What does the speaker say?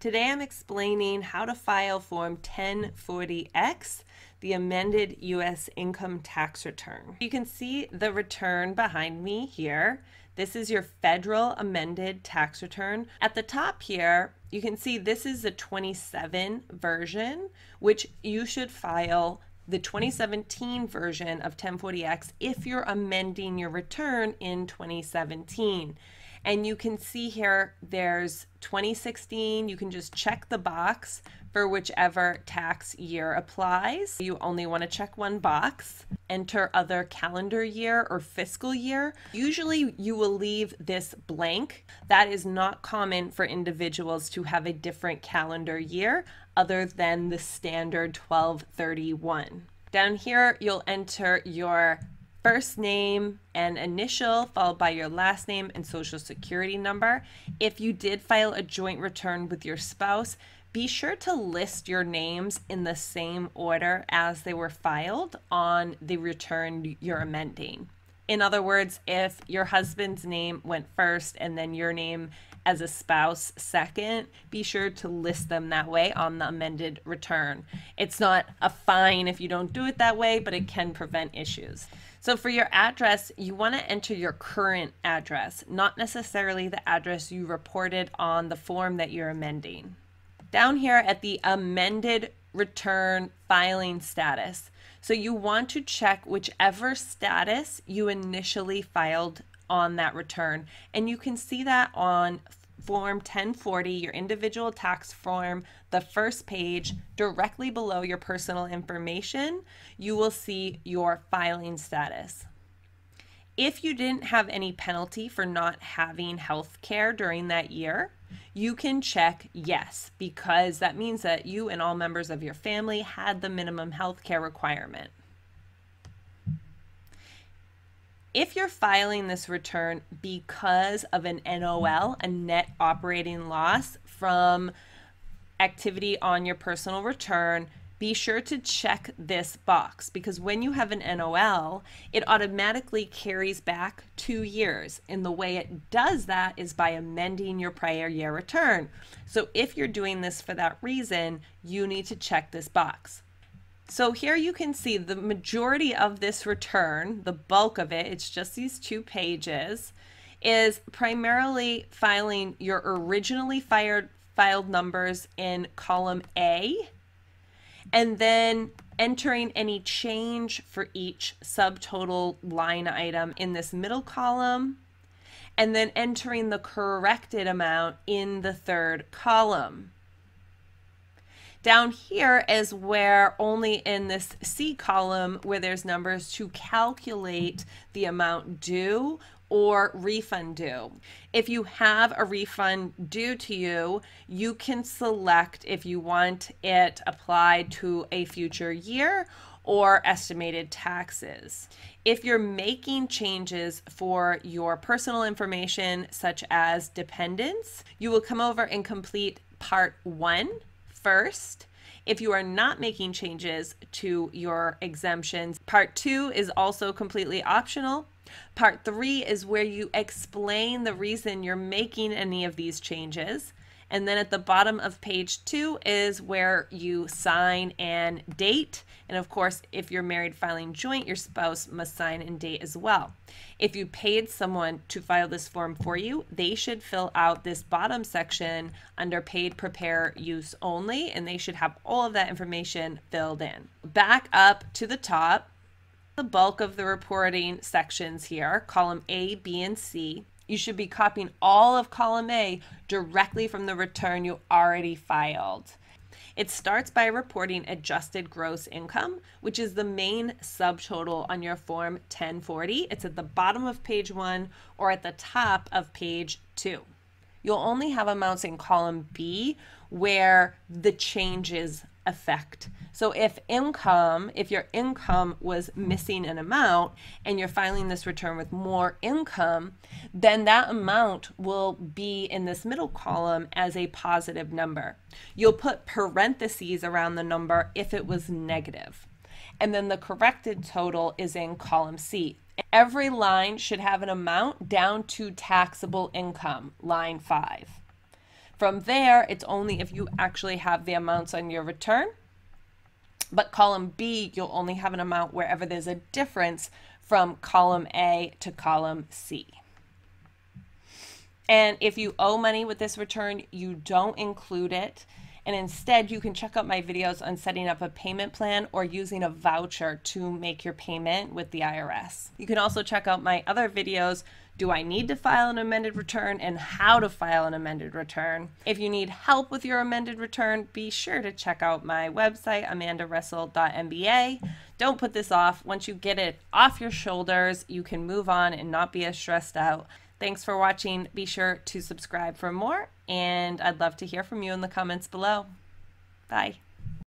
Today I'm explaining how to file Form 1040X, the amended U.S. income tax return. You can see the return behind me here. This is your federal amended tax return. At the top here, you can see this is the 27 version, which you should file the 2017 version of 1040X if you're amending your return in 2017. And you can see here there's 2016. You can just check the box for whichever tax year applies. You only want to check one box. Enter other calendar year or fiscal year. Usually you will leave this blank. That is not common for individuals to have a different calendar year other than the standard 1231. Down here, you'll enter your first name and initial followed by your last name and social security number. If you did file a joint return with your spouse, be sure to list your names in the same order as they were filed on the return you're amending. In other words, if your husband's name went first and then your name as a spouse second, be sure to list them that way on the amended return. It's not a fine if you don't do it that way, but it can prevent issues. So for your address, you want to enter your current address, not necessarily the address you reported on the form that you're amending. Down here at the amended return filing status. So you want to check whichever status you initially filed on that return. And you can see that on Form 1040, your individual tax form, the first page, directly below your personal information, you will see your filing status. If you didn't have any penalty for not having health care during that year, you can check yes, because that means that you and all members of your family had the minimum health care requirement. If you're filing this return because of an NOL, a net operating loss from activity on your personal return, be sure to check this box because when you have an NOL, it automatically carries back two years. And the way it does that is by amending your prior year return. So if you're doing this for that reason, you need to check this box. So here you can see the majority of this return, the bulk of it, it's just these two pages, is primarily filing your originally fired, filed numbers in column A and then entering any change for each subtotal line item in this middle column and then entering the corrected amount in the third column. Down here is where only in this C column where there's numbers to calculate the amount due or refund due. If you have a refund due to you, you can select if you want it applied to a future year or estimated taxes. If you're making changes for your personal information, such as dependents, you will come over and complete part one first. If you are not making changes to your exemptions, part two is also completely optional. Part three is where you explain the reason you're making any of these changes. And then at the bottom of page two is where you sign and date. And of course, if you're married filing joint, your spouse must sign and date as well. If you paid someone to file this form for you, they should fill out this bottom section under paid prepare use only, and they should have all of that information filled in. Back up to the top, the bulk of the reporting sections here, column A, B, and C, you should be copying all of column A directly from the return you already filed. It starts by reporting adjusted gross income, which is the main subtotal on your form 1040. It's at the bottom of page one or at the top of page two. You'll only have amounts in column B where the changes effect. So if income, if your income was missing an amount and you're filing this return with more income, then that amount will be in this middle column as a positive number. You'll put parentheses around the number if it was negative. And then the corrected total is in column C. Every line should have an amount down to taxable income, line 5. From there, it's only if you actually have the amounts on your return. But column B, you'll only have an amount wherever there's a difference from column A to column C. And if you owe money with this return, you don't include it. And instead, you can check out my videos on setting up a payment plan or using a voucher to make your payment with the IRS. You can also check out my other videos do I need to file an amended return and how to file an amended return? If you need help with your amended return, be sure to check out my website, amandarussell.mba. Don't put this off. Once you get it off your shoulders, you can move on and not be as stressed out. Thanks for watching. Be sure to subscribe for more, and I'd love to hear from you in the comments below. Bye.